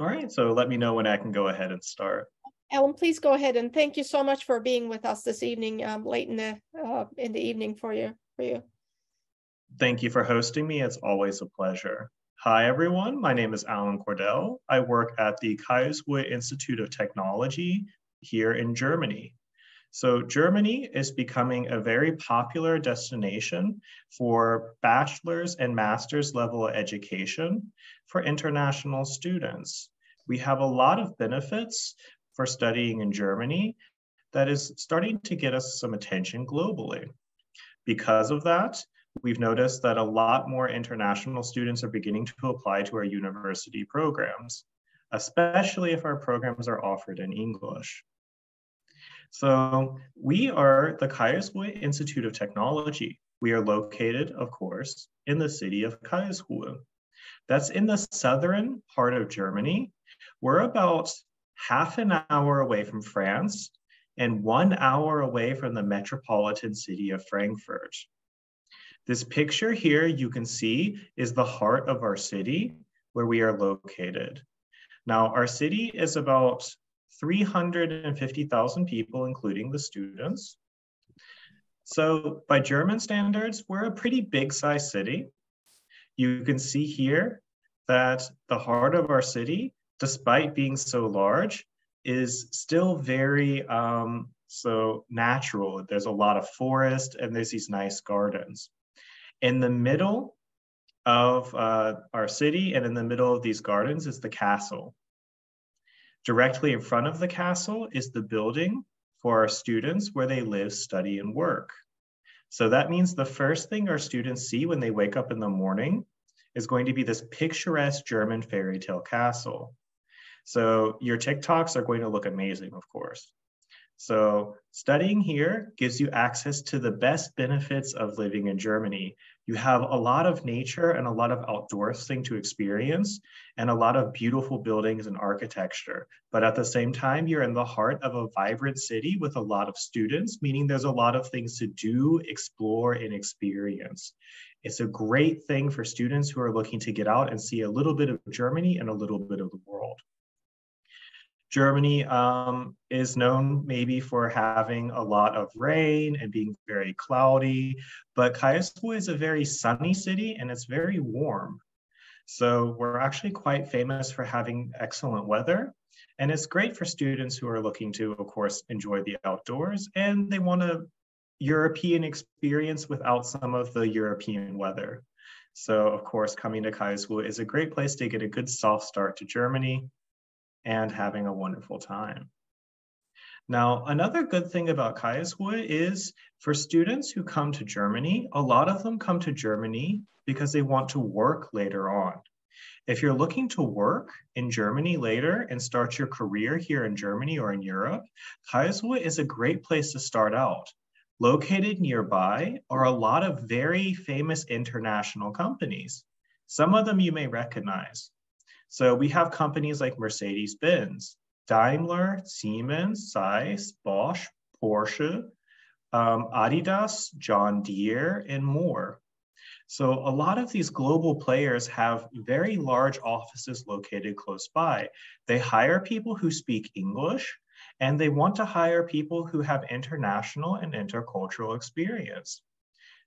All right, so let me know when I can go ahead and start. Ellen, please go ahead and thank you so much for being with us this evening, um, late in the uh, in the evening for you for you. Thank you for hosting me. It's always a pleasure. Hi, everyone. My name is Alan Cordell. I work at the Karlsruhe Institute of Technology here in Germany. So Germany is becoming a very popular destination for bachelor's and master's level education for international students. We have a lot of benefits for studying in Germany that is starting to get us some attention globally. Because of that, we've noticed that a lot more international students are beginning to apply to our university programs, especially if our programs are offered in English. So we are the Karlsruhe Institute of Technology. We are located, of course, in the city of Karlsruhe. That's in the southern part of Germany. We're about half an hour away from France and one hour away from the metropolitan city of Frankfurt. This picture here you can see is the heart of our city where we are located. Now, our city is about 350,000 people, including the students. So by German standards, we're a pretty big size city. You can see here that the heart of our city, despite being so large, is still very um, so natural. There's a lot of forest and there's these nice gardens. In the middle of uh, our city and in the middle of these gardens is the castle. Directly in front of the castle is the building for our students where they live, study, and work. So that means the first thing our students see when they wake up in the morning is going to be this picturesque German fairy tale castle. So your TikToks are going to look amazing, of course. So studying here gives you access to the best benefits of living in Germany. You have a lot of nature and a lot of outdoors thing to experience and a lot of beautiful buildings and architecture. But at the same time, you're in the heart of a vibrant city with a lot of students, meaning there's a lot of things to do, explore, and experience. It's a great thing for students who are looking to get out and see a little bit of Germany and a little bit of the world. Germany um, is known maybe for having a lot of rain and being very cloudy, but Karlsruhe is a very sunny city and it's very warm. So we're actually quite famous for having excellent weather. And it's great for students who are looking to, of course, enjoy the outdoors and they want a European experience without some of the European weather. So of course, coming to Karlsruhe is a great place to get a good soft start to Germany and having a wonderful time. Now, another good thing about Karlsruhe is for students who come to Germany, a lot of them come to Germany because they want to work later on. If you're looking to work in Germany later and start your career here in Germany or in Europe, Karlsruhe is a great place to start out. Located nearby are a lot of very famous international companies. Some of them you may recognize. So we have companies like Mercedes-Benz, Daimler, Siemens, Zeiss, Bosch, Porsche, um, Adidas, John Deere, and more. So a lot of these global players have very large offices located close by. They hire people who speak English, and they want to hire people who have international and intercultural experience.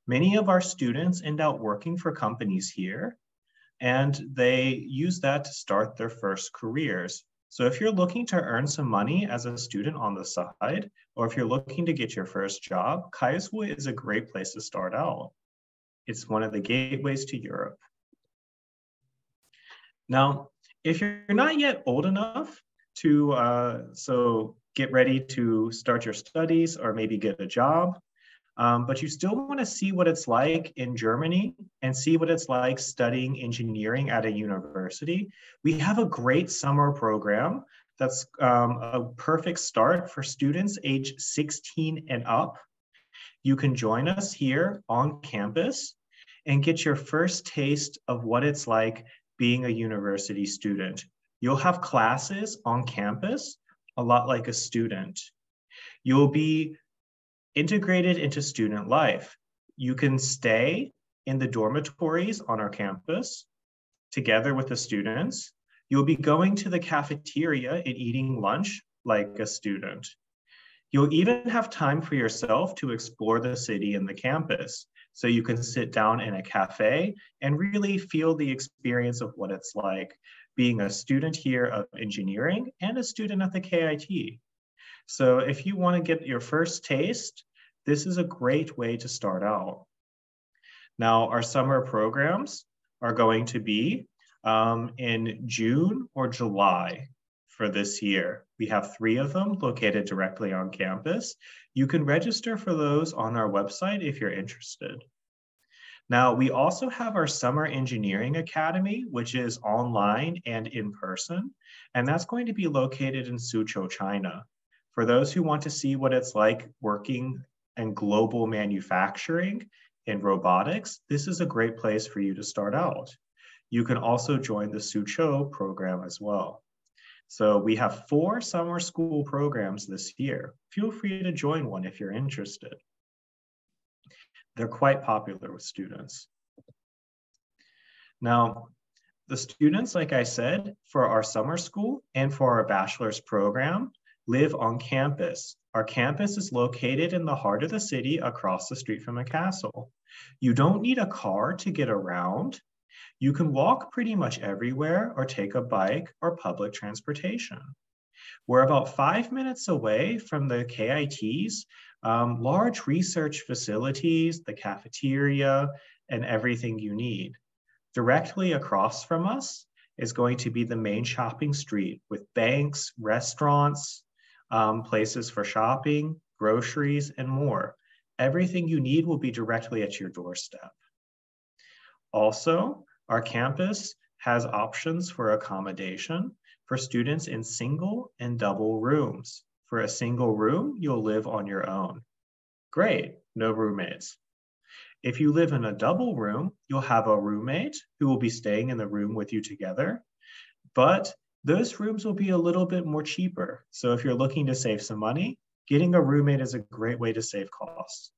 Many of our students end up working for companies here, and they use that to start their first careers. So if you're looking to earn some money as a student on the side, or if you're looking to get your first job, Karlsruhe is a great place to start out. It's one of the gateways to Europe. Now, if you're not yet old enough to uh, so get ready to start your studies or maybe get a job, um, but you still want to see what it's like in Germany and see what it's like studying engineering at a university. We have a great summer program that's um, a perfect start for students age 16 and up. You can join us here on campus and get your first taste of what it's like being a university student. You'll have classes on campus, a lot like a student. You'll be integrated into student life. You can stay in the dormitories on our campus together with the students. You'll be going to the cafeteria and eating lunch like a student. You'll even have time for yourself to explore the city and the campus. So you can sit down in a cafe and really feel the experience of what it's like being a student here of engineering and a student at the KIT. So if you want to get your first taste, this is a great way to start out. Now, our summer programs are going to be um, in June or July for this year. We have three of them located directly on campus. You can register for those on our website if you're interested. Now, we also have our Summer Engineering Academy, which is online and in person, and that's going to be located in Suzhou, China. For those who want to see what it's like working in global manufacturing in robotics, this is a great place for you to start out. You can also join the Suzhou program as well. So we have four summer school programs this year. Feel free to join one if you're interested. They're quite popular with students. Now, the students, like I said, for our summer school and for our bachelor's program, live on campus. Our campus is located in the heart of the city across the street from a castle. You don't need a car to get around. You can walk pretty much everywhere or take a bike or public transportation. We're about five minutes away from the KIT's um, large research facilities, the cafeteria, and everything you need. Directly across from us is going to be the main shopping street with banks, restaurants, um, places for shopping, groceries, and more. Everything you need will be directly at your doorstep. Also, our campus has options for accommodation for students in single and double rooms. For a single room, you'll live on your own. Great, no roommates. If you live in a double room, you'll have a roommate who will be staying in the room with you together. But those rooms will be a little bit more cheaper. So if you're looking to save some money, getting a roommate is a great way to save costs.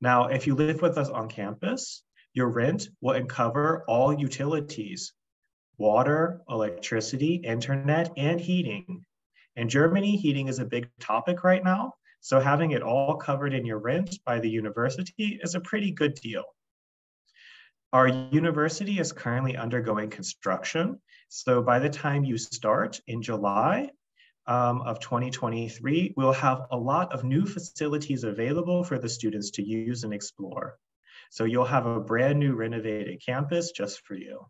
Now, if you live with us on campus, your rent will cover all utilities, water, electricity, internet, and heating. In Germany, heating is a big topic right now, so having it all covered in your rent by the university is a pretty good deal. Our university is currently undergoing construction, so by the time you start in July um, of 2023, we'll have a lot of new facilities available for the students to use and explore. So you'll have a brand new renovated campus just for you.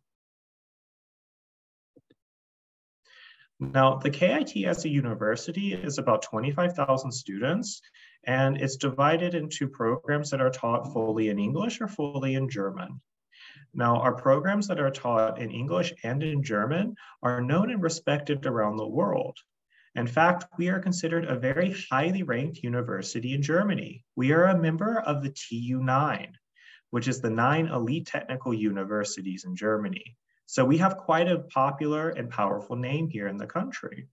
Now, the KIT as a university is about 25,000 students, and it's divided into programs that are taught fully in English or fully in German. Now, our programs that are taught in English and in German are known and respected around the world. In fact, we are considered a very highly ranked university in Germany. We are a member of the TU9, which is the nine elite technical universities in Germany. So we have quite a popular and powerful name here in the country.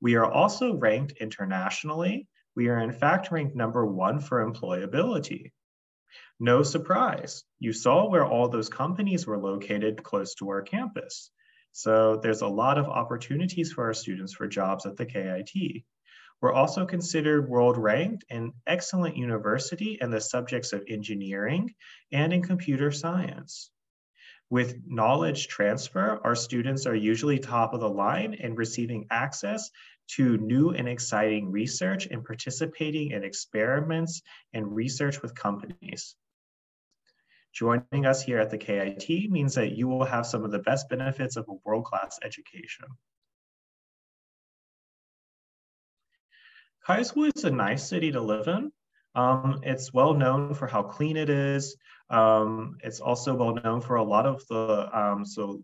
We are also ranked internationally. We are in fact ranked number one for employability. No surprise, you saw where all those companies were located close to our campus. So there's a lot of opportunities for our students for jobs at the KIT. We're also considered world ranked an excellent university in the subjects of engineering and in computer science. With knowledge transfer, our students are usually top of the line and receiving access to new and exciting research and participating in experiments and research with companies. Joining us here at the KIT means that you will have some of the best benefits of a world-class education. Karlsruhe is a nice city to live in. Um, it's well known for how clean it is. Um, it's also well known for a lot of the um, so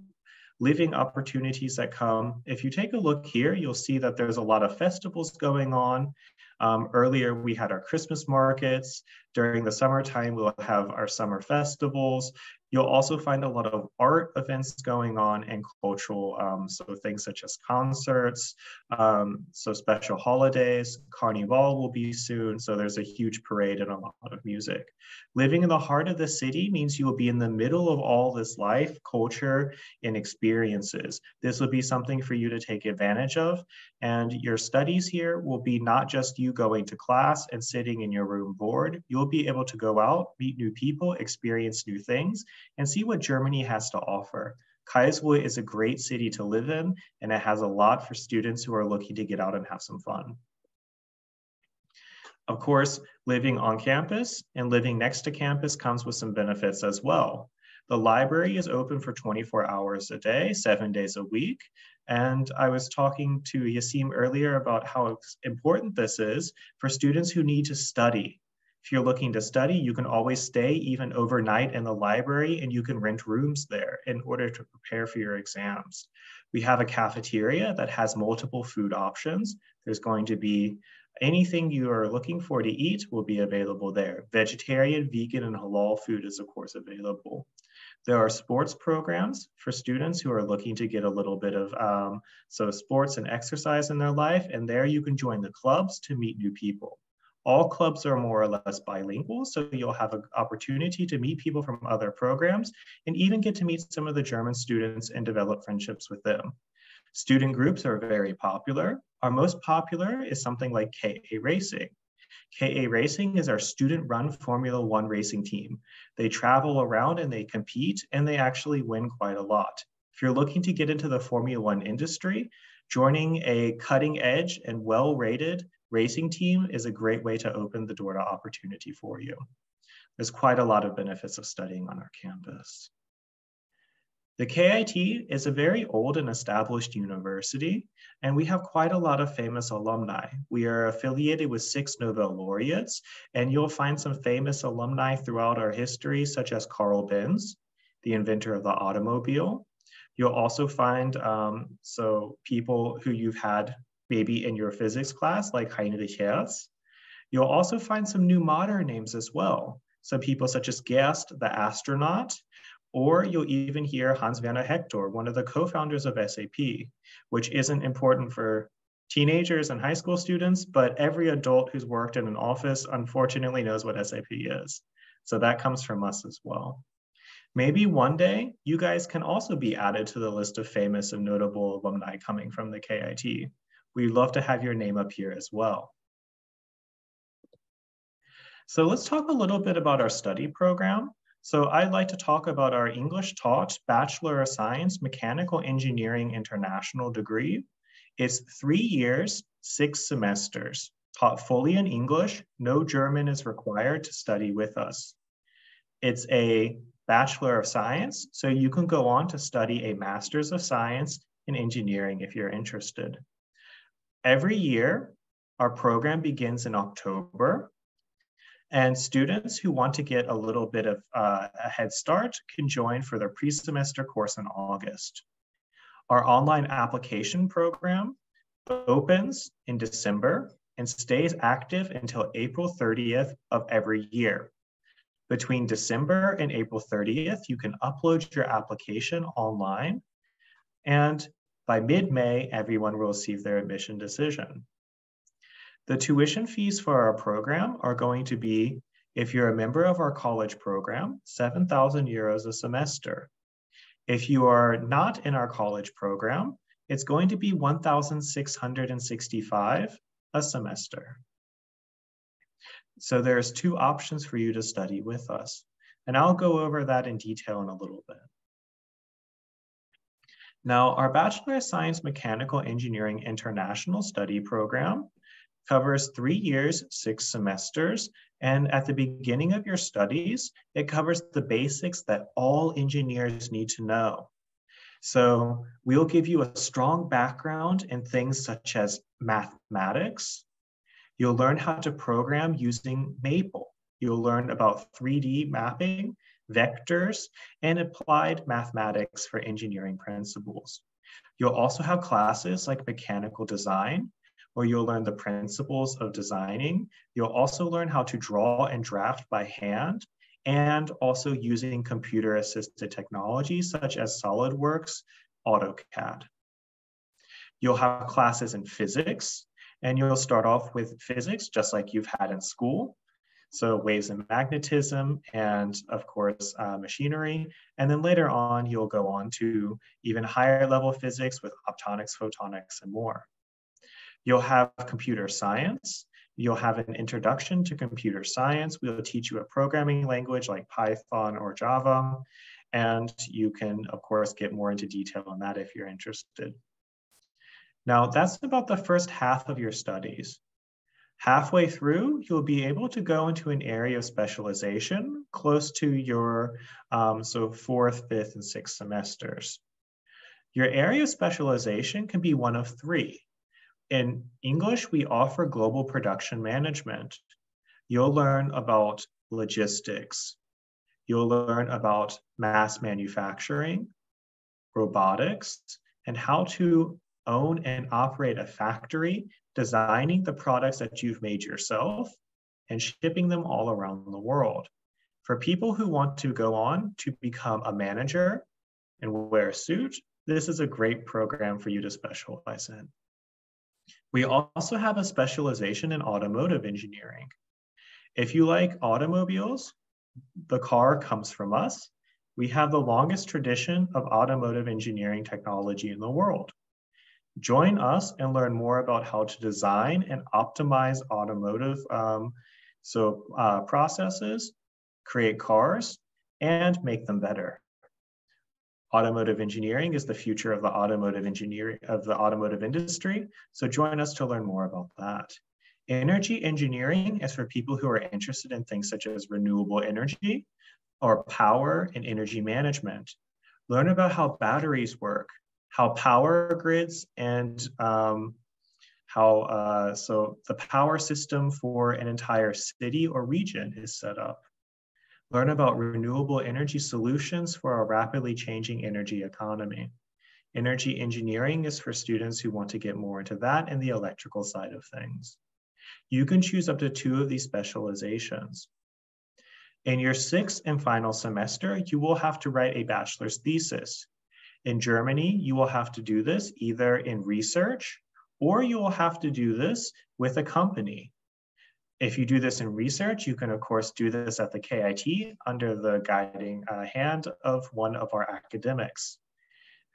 living opportunities that come. If you take a look here, you'll see that there's a lot of festivals going on. Um, earlier, we had our Christmas markets. During the summertime, we'll have our summer festivals. You'll also find a lot of art events going on and cultural, um, so things such as concerts, um, so special holidays, Carnival will be soon, so there's a huge parade and a lot of music. Living in the heart of the city means you will be in the middle of all this life, culture, and experiences. This will be something for you to take advantage of, and your studies here will be not just you going to class and sitting in your room bored, you'll be able to go out, meet new people, experience new things, and see what Germany has to offer. Karlsruhe is a great city to live in, and it has a lot for students who are looking to get out and have some fun. Of course, living on campus and living next to campus comes with some benefits as well. The library is open for 24 hours a day, seven days a week. And I was talking to Yasim earlier about how important this is for students who need to study if you're looking to study, you can always stay even overnight in the library and you can rent rooms there in order to prepare for your exams. We have a cafeteria that has multiple food options. There's going to be anything you are looking for to eat will be available there. Vegetarian, vegan, and halal food is of course available. There are sports programs for students who are looking to get a little bit of um, so sports and exercise in their life, and there you can join the clubs to meet new people. All clubs are more or less bilingual, so you'll have an opportunity to meet people from other programs and even get to meet some of the German students and develop friendships with them. Student groups are very popular. Our most popular is something like KA Racing. KA Racing is our student-run Formula One racing team. They travel around and they compete and they actually win quite a lot. If you're looking to get into the Formula One industry, joining a cutting edge and well-rated racing team is a great way to open the door to opportunity for you. There's quite a lot of benefits of studying on our campus. The KIT is a very old and established university, and we have quite a lot of famous alumni. We are affiliated with six Nobel laureates, and you'll find some famous alumni throughout our history, such as Carl Benz, the inventor of the automobile. You'll also find um, so people who you've had maybe in your physics class, like Heinrich Hertz. You'll also find some new modern names as well. Some people such as Gerst, the astronaut, or you'll even hear Hans Werner Hector, one of the co-founders of SAP, which isn't important for teenagers and high school students, but every adult who's worked in an office unfortunately knows what SAP is. So that comes from us as well. Maybe one day you guys can also be added to the list of famous and notable alumni coming from the KIT. We'd love to have your name up here as well. So let's talk a little bit about our study program. So I'd like to talk about our English taught Bachelor of Science Mechanical Engineering International degree. It's three years, six semesters, taught fully in English. No German is required to study with us. It's a Bachelor of Science, so you can go on to study a Master's of Science in Engineering if you're interested. Every year, our program begins in October, and students who want to get a little bit of uh, a head start can join for their pre-semester course in August. Our online application program opens in December and stays active until April 30th of every year. Between December and April 30th, you can upload your application online and by mid-May, everyone will receive their admission decision. The tuition fees for our program are going to be, if you're a member of our college program, 7,000 euros a semester. If you are not in our college program, it's going to be 1,665 a semester. So there's two options for you to study with us. And I'll go over that in detail in a little bit. Now, our Bachelor of Science Mechanical Engineering International Study Program covers three years, six semesters, and at the beginning of your studies, it covers the basics that all engineers need to know. So we'll give you a strong background in things such as mathematics. You'll learn how to program using Maple. You'll learn about 3D mapping vectors, and applied mathematics for engineering principles. You'll also have classes like mechanical design, where you'll learn the principles of designing. You'll also learn how to draw and draft by hand and also using computer assisted technology such as SolidWorks, AutoCAD. You'll have classes in physics, and you'll start off with physics just like you've had in school. So waves and magnetism, and of course, uh, machinery. And then later on, you'll go on to even higher level physics with optonics, photonics, and more. You'll have computer science. You'll have an introduction to computer science. We'll teach you a programming language like Python or Java. And you can, of course, get more into detail on that if you're interested. Now, that's about the first half of your studies. Halfway through, you'll be able to go into an area of specialization close to your um, so fourth, fifth, and sixth semesters. Your area of specialization can be one of three. In English, we offer global production management. You'll learn about logistics. You'll learn about mass manufacturing, robotics, and how to own and operate a factory, designing the products that you've made yourself and shipping them all around the world. For people who want to go on to become a manager and wear a suit, this is a great program for you to specialize in. We also have a specialization in automotive engineering. If you like automobiles, the car comes from us. We have the longest tradition of automotive engineering technology in the world. Join us and learn more about how to design and optimize automotive um, so uh, processes, create cars, and make them better. Automotive engineering is the future of the automotive engineering of the automotive industry. So join us to learn more about that. Energy engineering is for people who are interested in things such as renewable energy or power and energy management. Learn about how batteries work, how power grids and um, how uh, so the power system for an entire city or region is set up. Learn about renewable energy solutions for a rapidly changing energy economy. Energy engineering is for students who want to get more into that and the electrical side of things. You can choose up to two of these specializations. In your sixth and final semester, you will have to write a bachelor's thesis. In Germany, you will have to do this either in research or you will have to do this with a company. If you do this in research, you can of course do this at the KIT under the guiding uh, hand of one of our academics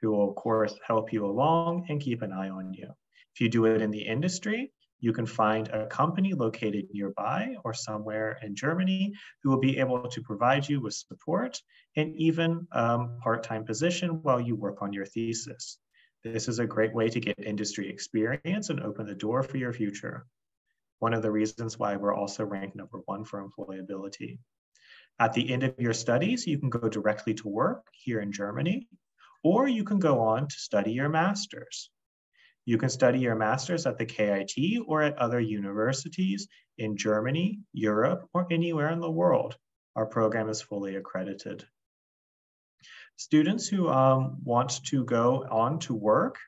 who will of course help you along and keep an eye on you. If you do it in the industry, you can find a company located nearby or somewhere in Germany who will be able to provide you with support and even um, part-time position while you work on your thesis. This is a great way to get industry experience and open the door for your future. One of the reasons why we're also ranked number one for employability. At the end of your studies, you can go directly to work here in Germany, or you can go on to study your master's. You can study your master's at the KIT or at other universities in Germany, Europe, or anywhere in the world. Our program is fully accredited. Students who um, want to go on to work,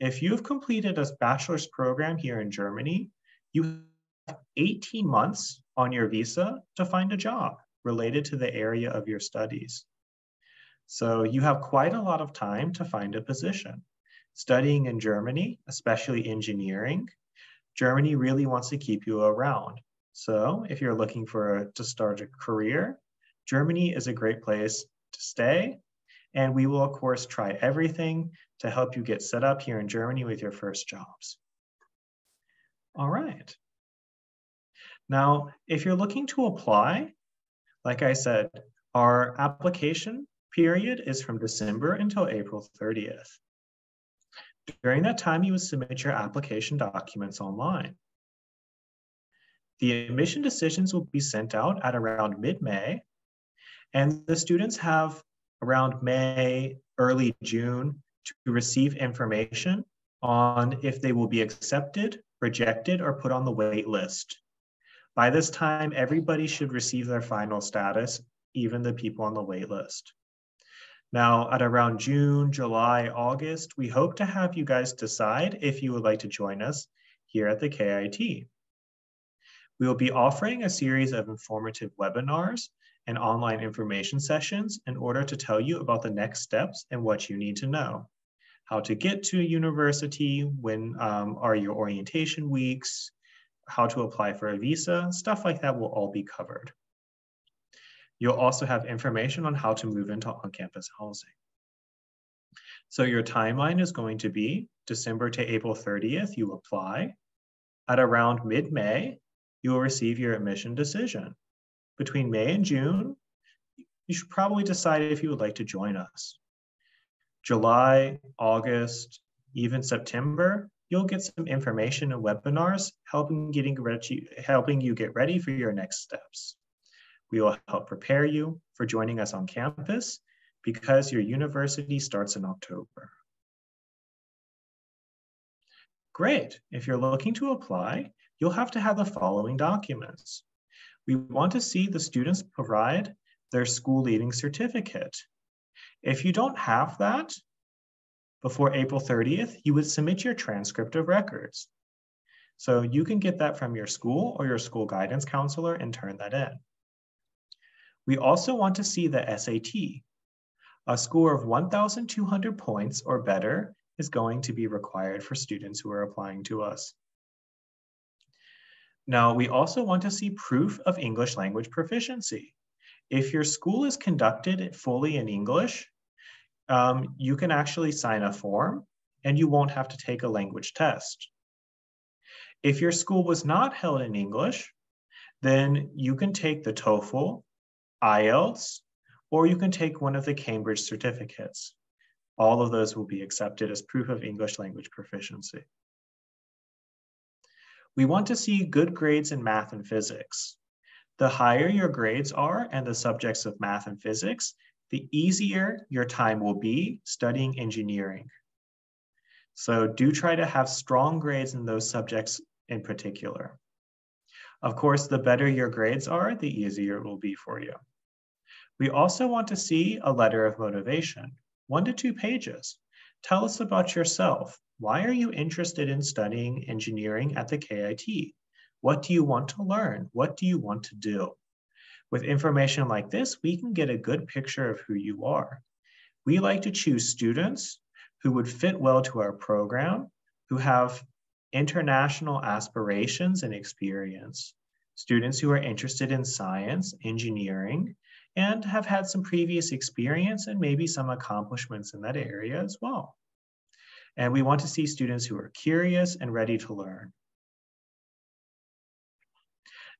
if you've completed a bachelor's program here in Germany, you have 18 months on your visa to find a job related to the area of your studies. So you have quite a lot of time to find a position studying in Germany, especially engineering, Germany really wants to keep you around. So if you're looking for a, to start a career, Germany is a great place to stay. And we will, of course, try everything to help you get set up here in Germany with your first jobs. All right. Now, if you're looking to apply, like I said, our application period is from December until April 30th. During that time, you would submit your application documents online. The admission decisions will be sent out at around mid-May, and the students have around May, early June to receive information on if they will be accepted, rejected, or put on the wait list. By this time, everybody should receive their final status, even the people on the wait list. Now, at around June, July, August, we hope to have you guys decide if you would like to join us here at the KIT. We will be offering a series of informative webinars and online information sessions in order to tell you about the next steps and what you need to know. How to get to a university, when um, are your orientation weeks, how to apply for a visa, stuff like that will all be covered. You'll also have information on how to move into on-campus housing. So your timeline is going to be December to April 30th, you apply. At around mid-May, you will receive your admission decision. Between May and June, you should probably decide if you would like to join us. July, August, even September, you'll get some information and webinars helping, getting ready, helping you get ready for your next steps. We will help prepare you for joining us on campus because your university starts in October. Great, if you're looking to apply, you'll have to have the following documents. We want to see the students provide their school leaving certificate. If you don't have that, before April 30th, you would submit your transcript of records. So you can get that from your school or your school guidance counselor and turn that in. We also want to see the SAT. A score of 1,200 points or better is going to be required for students who are applying to us. Now, we also want to see proof of English language proficiency. If your school is conducted fully in English, um, you can actually sign a form and you won't have to take a language test. If your school was not held in English, then you can take the TOEFL, IELTS, or you can take one of the Cambridge certificates. All of those will be accepted as proof of English language proficiency. We want to see good grades in math and physics. The higher your grades are and the subjects of math and physics, the easier your time will be studying engineering. So do try to have strong grades in those subjects in particular. Of course, the better your grades are, the easier it will be for you. We also want to see a letter of motivation, one to two pages. Tell us about yourself. Why are you interested in studying engineering at the KIT? What do you want to learn? What do you want to do? With information like this, we can get a good picture of who you are. We like to choose students who would fit well to our program, who have international aspirations and experience, students who are interested in science, engineering, and have had some previous experience and maybe some accomplishments in that area as well. And we want to see students who are curious and ready to learn.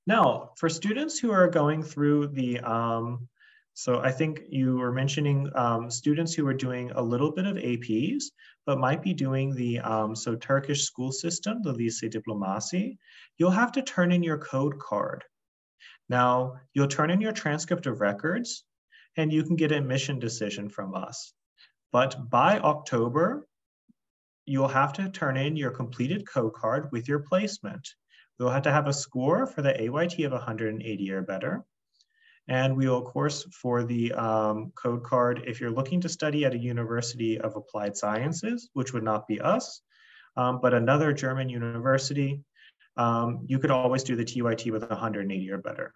Now, for students who are going through the, um, so I think you were mentioning um, students who are doing a little bit of APs, but might be doing the, um, so Turkish school system, the Lise Diplomasi, you'll have to turn in your code card. Now, you'll turn in your transcript of records and you can get an admission decision from us. But by October, you'll have to turn in your completed code card with your placement. We'll have to have a score for the AYT of 180 or better. And we will, of course, for the um, code card, if you're looking to study at a University of Applied Sciences, which would not be us, um, but another German university, um, you could always do the TYT with 180 or better.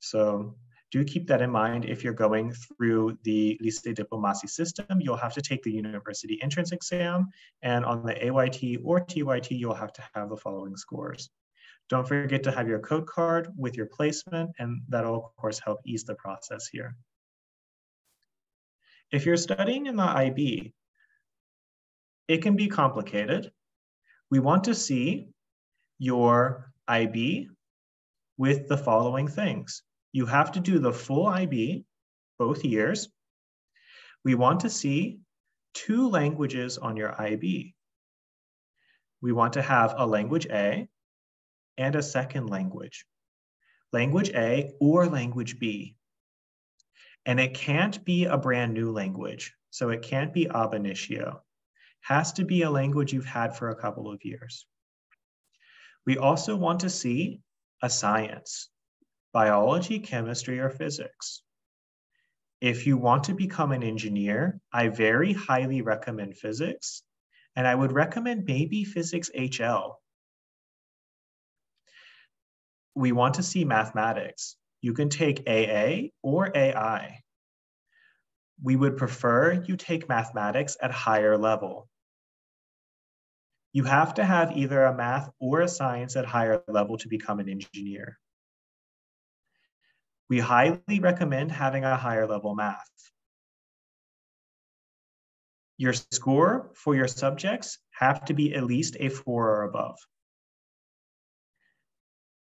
So do keep that in mind if you're going through the Lise Diplomasi system. You'll have to take the university entrance exam, and on the AYT or TYT, you'll have to have the following scores. Don't forget to have your code card with your placement, and that'll, of course, help ease the process here. If you're studying in the IB, it can be complicated. We want to see your IB with the following things you have to do the full IB both years. We want to see two languages on your IB. We want to have a language A and a second language. Language A or language B. And it can't be a brand new language. So it can't be ab initio. Has to be a language you've had for a couple of years. We also want to see a science biology, chemistry, or physics. If you want to become an engineer, I very highly recommend physics, and I would recommend maybe physics HL. We want to see mathematics. You can take AA or AI. We would prefer you take mathematics at higher level. You have to have either a math or a science at higher level to become an engineer. We highly recommend having a higher level math. Your score for your subjects have to be at least a four or above.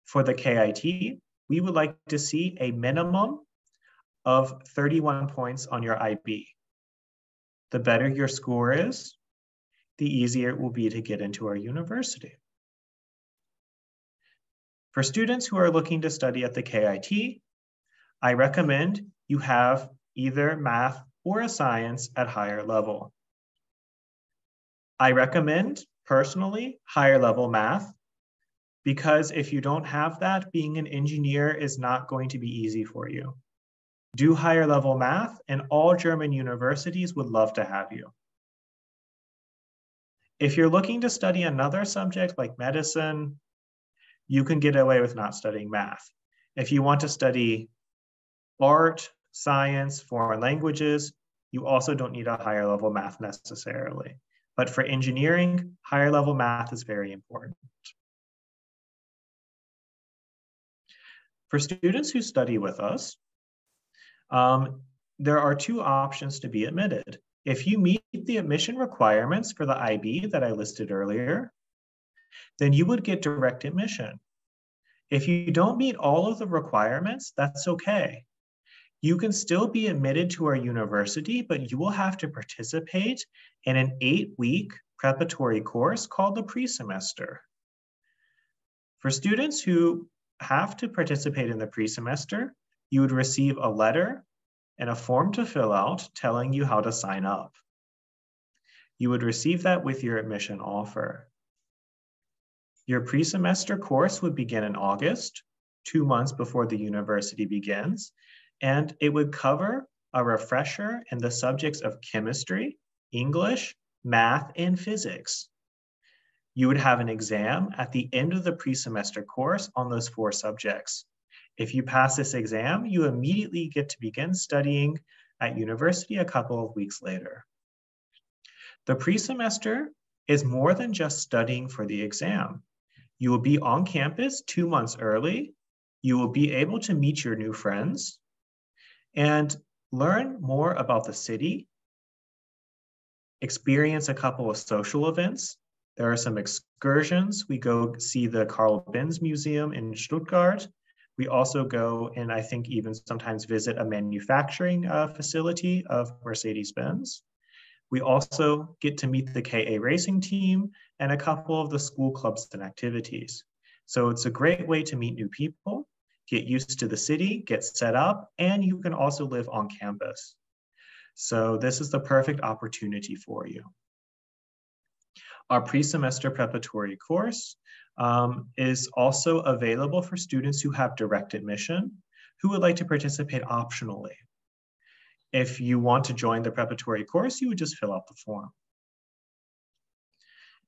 For the KIT, we would like to see a minimum of 31 points on your IB. The better your score is, the easier it will be to get into our university. For students who are looking to study at the KIT, I recommend you have either math or a science at higher level. I recommend personally higher level math because if you don't have that, being an engineer is not going to be easy for you. Do higher level math and all German universities would love to have you. If you're looking to study another subject like medicine, you can get away with not studying math. If you want to study art, science, foreign languages, you also don't need a higher level math necessarily. But for engineering, higher level math is very important. For students who study with us, um, there are two options to be admitted. If you meet the admission requirements for the IB that I listed earlier, then you would get direct admission. If you don't meet all of the requirements, that's okay. You can still be admitted to our university, but you will have to participate in an eight week preparatory course called the pre-semester. For students who have to participate in the pre-semester, you would receive a letter and a form to fill out telling you how to sign up. You would receive that with your admission offer. Your pre-semester course would begin in August, two months before the university begins, and it would cover a refresher in the subjects of chemistry, English, math, and physics. You would have an exam at the end of the pre-semester course on those four subjects. If you pass this exam, you immediately get to begin studying at university a couple of weeks later. The pre-semester is more than just studying for the exam. You will be on campus two months early. You will be able to meet your new friends and learn more about the city, experience a couple of social events. There are some excursions. We go see the Carl Benz Museum in Stuttgart we also go and I think even sometimes visit a manufacturing uh, facility of Mercedes-Benz. We also get to meet the KA racing team and a couple of the school clubs and activities. So it's a great way to meet new people, get used to the city, get set up, and you can also live on campus. So this is the perfect opportunity for you. Our pre-semester preparatory course um, is also available for students who have direct admission who would like to participate optionally. If you want to join the preparatory course, you would just fill out the form.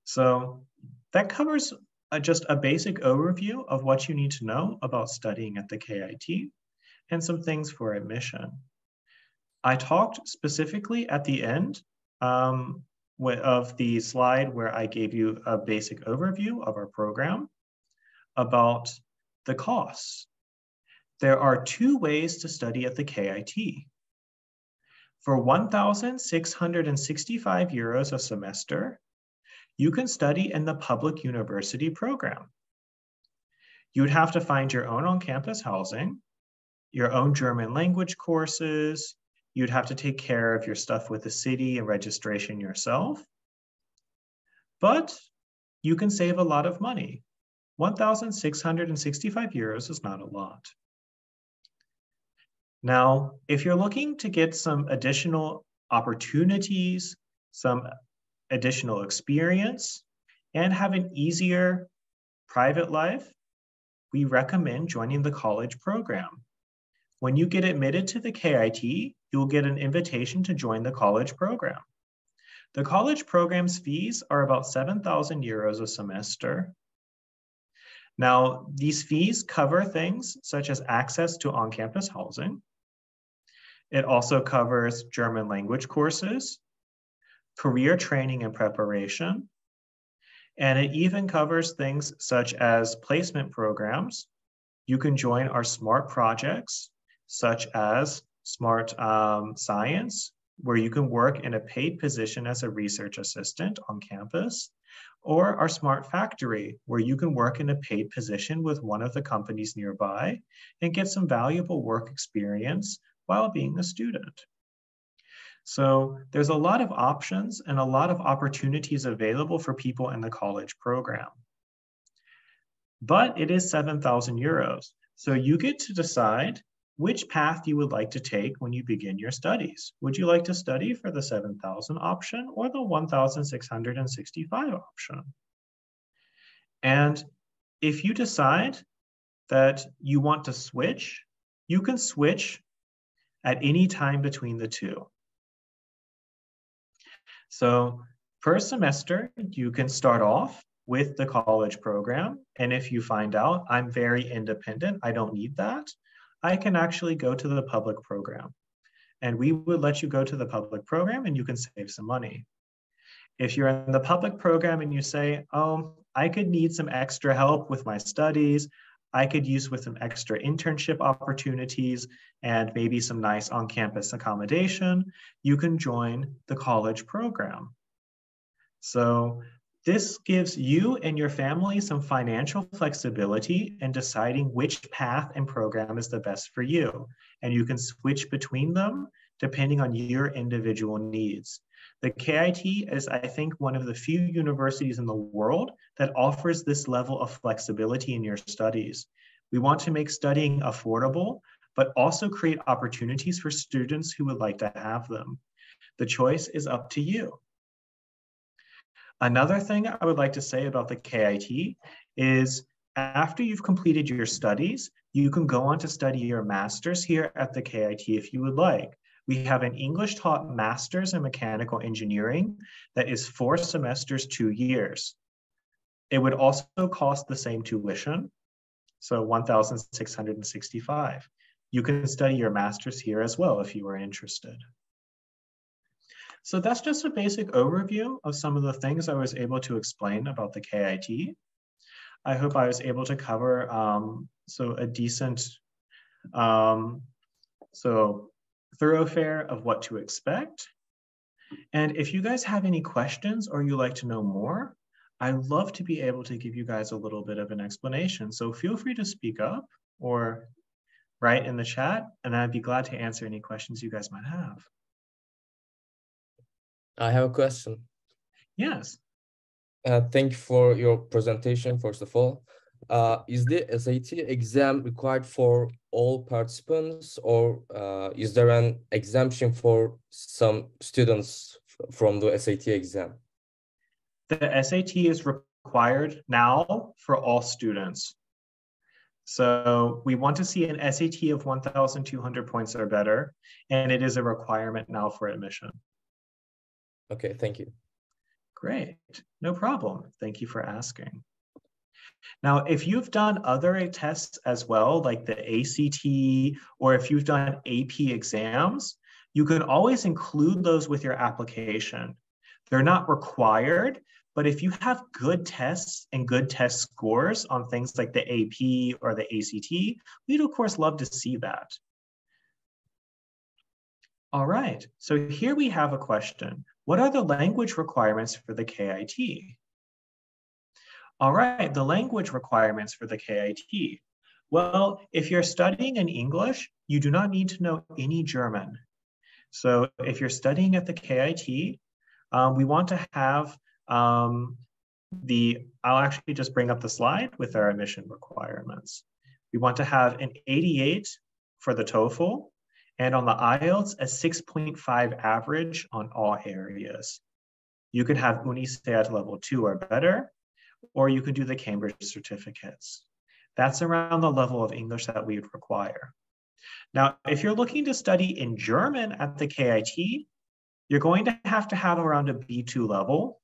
So that covers a, just a basic overview of what you need to know about studying at the KIT and some things for admission. I talked specifically at the end um, of the slide where I gave you a basic overview of our program about the costs. There are two ways to study at the KIT. For 1,665 euros a semester, you can study in the public university program. You would have to find your own on-campus housing, your own German language courses, You'd have to take care of your stuff with the city and registration yourself. But you can save a lot of money. 1,665 euros is not a lot. Now, if you're looking to get some additional opportunities, some additional experience, and have an easier private life, we recommend joining the college program. When you get admitted to the KIT, you will get an invitation to join the college program. The college program's fees are about 7,000 euros a semester. Now, these fees cover things such as access to on-campus housing. It also covers German language courses, career training and preparation, and it even covers things such as placement programs. You can join our SMART projects, such as SMART um, Science, where you can work in a paid position as a research assistant on campus, or our Smart Factory, where you can work in a paid position with one of the companies nearby and get some valuable work experience while being a student. So there's a lot of options and a lot of opportunities available for people in the college program. But it is 7,000 euros. So you get to decide which path you would like to take when you begin your studies. Would you like to study for the 7,000 option or the 1,665 option? And if you decide that you want to switch, you can switch at any time between the two. So per semester, you can start off with the college program. And if you find out I'm very independent, I don't need that, I can actually go to the public program. And we would let you go to the public program and you can save some money. If you're in the public program and you say, oh, I could need some extra help with my studies, I could use with some extra internship opportunities and maybe some nice on campus accommodation, you can join the college program. So this gives you and your family some financial flexibility in deciding which path and program is the best for you. And you can switch between them depending on your individual needs. The KIT is, I think, one of the few universities in the world that offers this level of flexibility in your studies. We want to make studying affordable, but also create opportunities for students who would like to have them. The choice is up to you. Another thing I would like to say about the KIT is after you've completed your studies, you can go on to study your master's here at the KIT if you would like. We have an English taught master's in mechanical engineering that is four semesters, two years. It would also cost the same tuition, so 1,665. You can study your master's here as well if you are interested. So that's just a basic overview of some of the things I was able to explain about the KIT. I hope I was able to cover um, so a decent um, so thoroughfare of what to expect. And if you guys have any questions or you like to know more, I'd love to be able to give you guys a little bit of an explanation. So feel free to speak up or write in the chat, and I'd be glad to answer any questions you guys might have. I have a question. Yes. Uh, thank you for your presentation, first of all. Uh, is the SAT exam required for all participants or uh, is there an exemption for some students from the SAT exam? The SAT is required now for all students. So we want to see an SAT of 1,200 points or better, and it is a requirement now for admission. Okay, thank you. Great, no problem. Thank you for asking. Now, if you've done other tests as well, like the ACT, or if you've done AP exams, you can always include those with your application. They're not required, but if you have good tests and good test scores on things like the AP or the ACT, we'd of course love to see that. All right, so here we have a question. What are the language requirements for the KIT? All right, the language requirements for the KIT. Well, if you're studying in English, you do not need to know any German. So if you're studying at the KIT, um, we want to have um, the, I'll actually just bring up the slide with our admission requirements. We want to have an 88 for the TOEFL, and on the IELTS, a 6.5 average on all areas. You can have UNIcert level two or better, or you can do the Cambridge certificates. That's around the level of English that we would require. Now, if you're looking to study in German at the KIT, you're going to have to have around a B2 level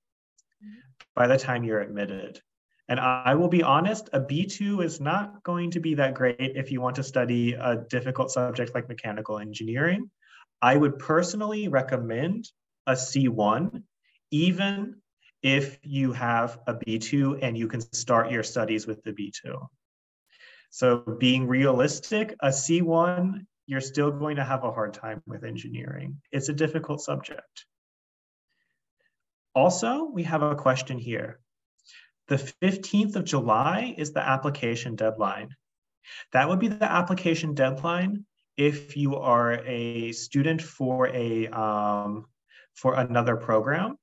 mm-hmm. by the time you're admitted. And I will be honest, a B2 is not going to be that great if you want to study a difficult subject like mechanical engineering. I would personally recommend a C1, even if you have a B2 and you can start your studies with the B2. So being realistic, a C1, you're still going to have a hard time with engineering. It's a difficult subject. Also, we have a question here. The 15th of July is the application deadline. That would be the application deadline if you are a student for a um, for another program.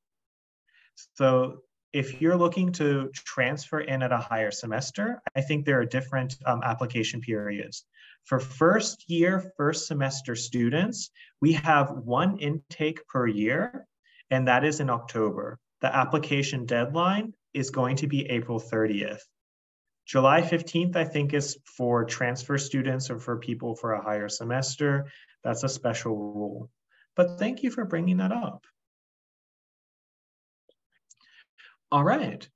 So if you're looking to transfer in at a higher semester, I think there are different um, application periods. For first year, first semester students, we have one intake per year, and that is in October. The application deadline is going to be April 30th. July 15th, I think, is for transfer students or for people for a higher semester. That's a special rule. But thank you for bringing that up. All right.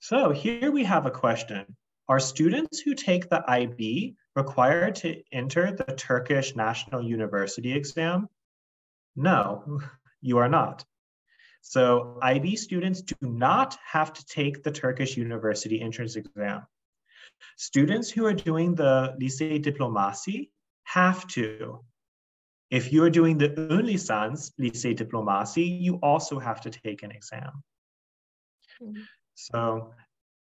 So here we have a question. Are students who take the IB required to enter the Turkish National University exam? No, you are not. So IB students do not have to take the Turkish University entrance exam. Students who are doing the Lycée Diplomatie have to. If you are doing the Unlicens Lycée Diplomatie, you also have to take an exam. Mm -hmm. So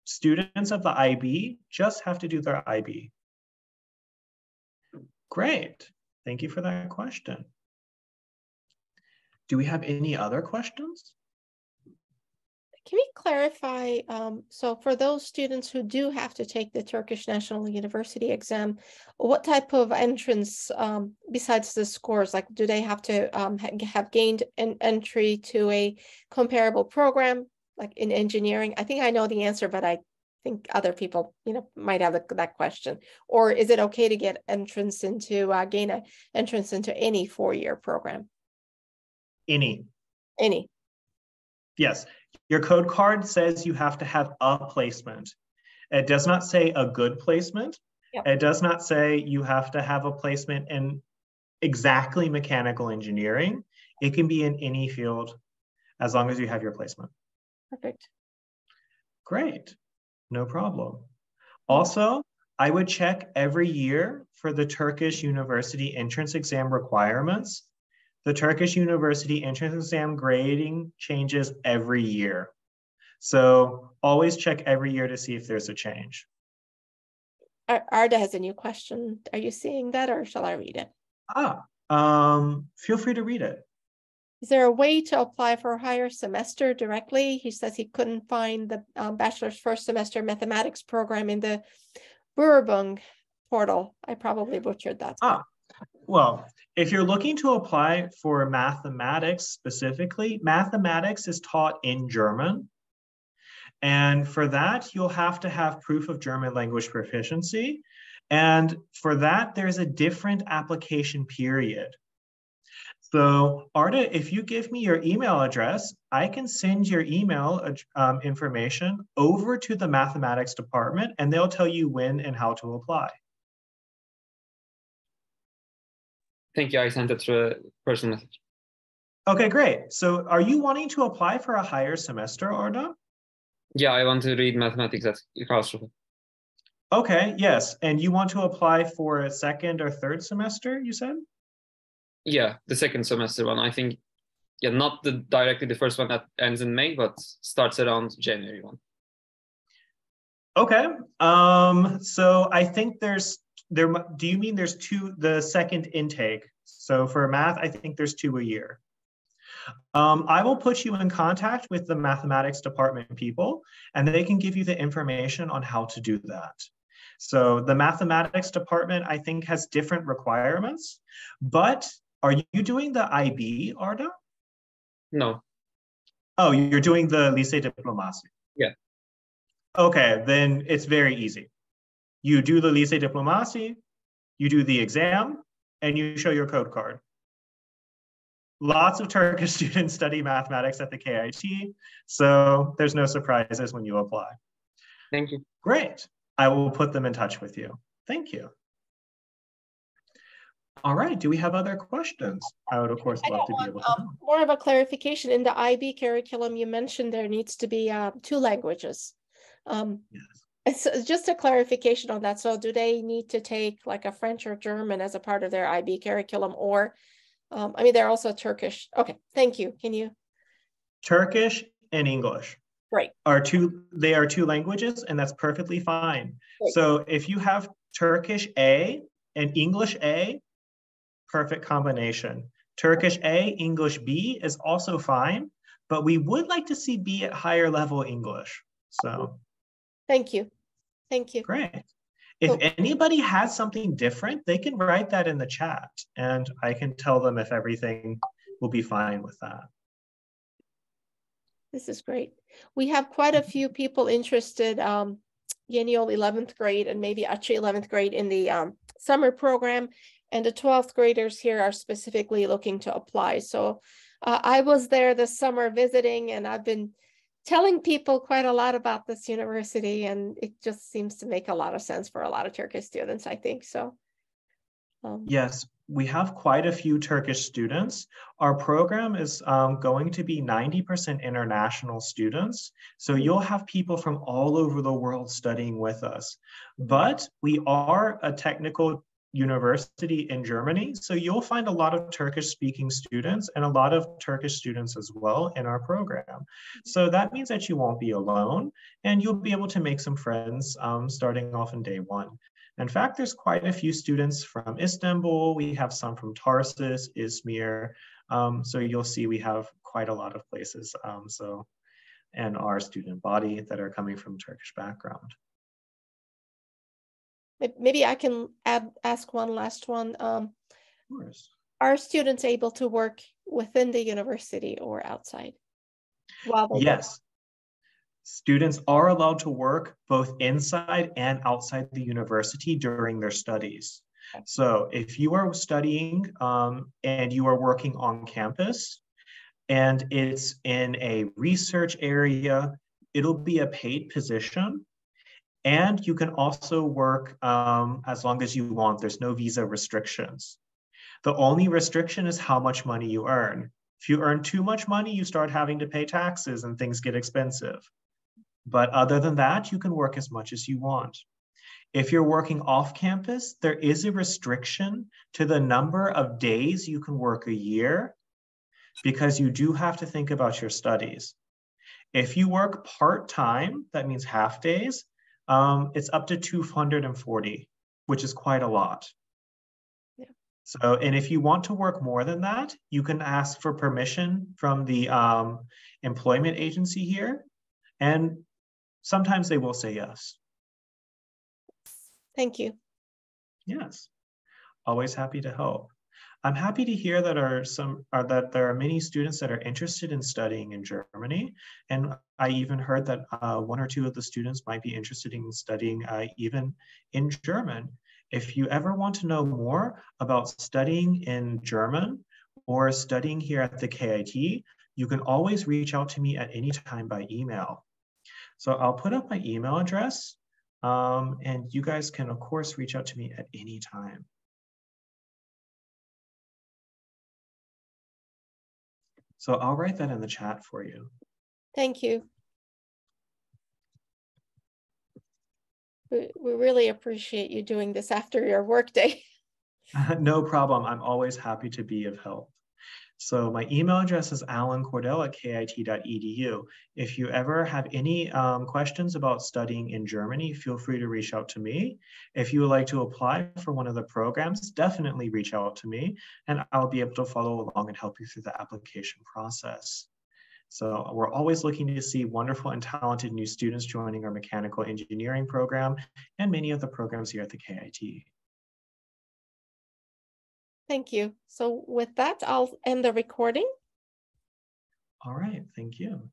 students of the IB just have to do their IB. Great. Thank you for that question. Do we have any other questions? Can we clarify, um, so for those students who do have to take the Turkish National University exam, what type of entrance, um, besides the scores, like do they have to um, ha have gained an entry to a comparable program, like in engineering? I think I know the answer, but I think other people, you know, might have that question. Or is it okay to get entrance into, uh, gain an entrance into any four-year program? Any. Any. Yes. Your code card says you have to have a placement. It does not say a good placement. Yep. It does not say you have to have a placement in exactly mechanical engineering. It can be in any field as long as you have your placement. Perfect. Great. No problem. Mm. Also, I would check every year for the Turkish university entrance exam requirements the Turkish university entrance exam grading changes every year. So always check every year to see if there's a change. Arda has a new question. Are you seeing that or shall I read it? Ah, um, feel free to read it. Is there a way to apply for a higher semester directly? He says he couldn't find the um, bachelor's first semester mathematics program in the Bürgerbund portal. I probably butchered that. Ah, well, if you're looking to apply for mathematics specifically, mathematics is taught in German. And for that, you'll have to have proof of German language proficiency. And for that, there's a different application period. So Arda, if you give me your email address, I can send your email um, information over to the mathematics department and they'll tell you when and how to apply. Thank you. I sent it through a personal message. Okay, great. So are you wanting to apply for a higher semester, Arda? Yeah, I want to read mathematics at Karlsruhe. Okay, yes. And you want to apply for a second or third semester, you said? Yeah, the second semester one. I think, yeah, not the directly the first one that ends in May, but starts around January one. Okay. Um, so I think there's there do you mean there's two the second intake? So for math i think there's two a year. Um, i will put you in contact with the mathematics department people and they can give you the information on how to do that. So the mathematics department i think has different requirements but are you doing the ib arda? No. Oh you're doing the lycée diplomatie? Yeah. Okay then it's very easy you do the Lycée Diplomatie, you do the exam, and you show your code card. Lots of Turkish students study mathematics at the KIT, so there's no surprises when you apply. Thank you. Great. I will put them in touch with you. Thank you. All right. Do we have other questions? I would, of course, love to be one, able to. um, more of a clarification in the IB curriculum, you mentioned there needs to be uh, two languages. Um, Yes. It's uh, just a clarification on that. So do they need to take like a French or German as a part of their IB curriculum or, um, I mean, they're also Turkish. Okay, thank you. Can you? Turkish and English Right. are two. They are two languages, and that's perfectly fine. Great. So if you have Turkish A and English A, perfect combination. Turkish A, English B is also fine, but we would like to see B at higher level English. So Thank you. Thank you. great. If So- anybody has something different, they can write that in the chat and I can tell them if everything will be fine with that. This is great. We have quite a few people interested, um, Yeniol eleventh grade and maybe actually eleventh grade in the um, summer program. And the twelfth graders here are specifically looking to apply. So uh, I was there this summer visiting and I've been telling people quite a lot about this university and it just seems to make a lot of sense for a lot of Turkish students, I think, so. um, Yes, we have quite a few Turkish students. Our program is um, going to be 90% international students. So you'll have people from all over the world studying with us. But we are a technical university in Germany. So you'll find a lot of Turkish speaking students and a lot of Turkish students as well in our program. So that means that you won't be alone and you'll be able to make some friends um, starting off in day one. In fact, there's quite a few students from Istanbul. We have some from Tarsus, Izmir. Um, so you'll see we have quite a lot of places. Um, so, and our student body that are coming from Turkish background. May- Maybe I can add, ask one last one. Um, Of course. are students able to work within the university or outside? They work? Yes. Students are allowed to work both inside and outside the university during their studies. So if you are studying um, and you are working on campus and it's in a research area, it'll be a paid position. And you can also work um, as long as you want. There's no visa restrictions. The only restriction is how much money you earn. If you earn too much money, you start having to pay taxes and things get expensive. But other than that, you can work as much as you want. If you're working off campus, there is a restriction to the number of days you can work a year because you do have to think about your studies. If you work part time, that means half days, um, it's up to 240, which is quite a lot. Yeah. So, and if you want to work more than that, you can ask for permission from the um, employment agency here. And sometimes they will say yes. Thank you. Yes. Always happy to help. I'm happy to hear that are some are that there are many students that are interested in studying in Germany, and I even heard that uh, one or two of the students might be interested in studying uh, even in German. If you ever want to know more about studying in German or studying here at the KIT, you can always reach out to me at any time by email. So I'll put up my email address um, and you guys can, of course, reach out to me at any time. So I'll write that in the chat for you. Thank you. We, we really appreciate you doing this after your workday. no problem. I'm always happy to be of help. So my email address is alancordell at kit.edu. If you ever have any um, questions about studying in Germany, feel free to reach out to me. If you would like to apply for one of the programs, definitely reach out to me and I'll be able to follow along and help you through the application process. So we're always looking to see wonderful and talented new students joining our mechanical engineering program and many of the programs here at the KIT. Thank you. So with that, I'll end the recording. All right, thank you.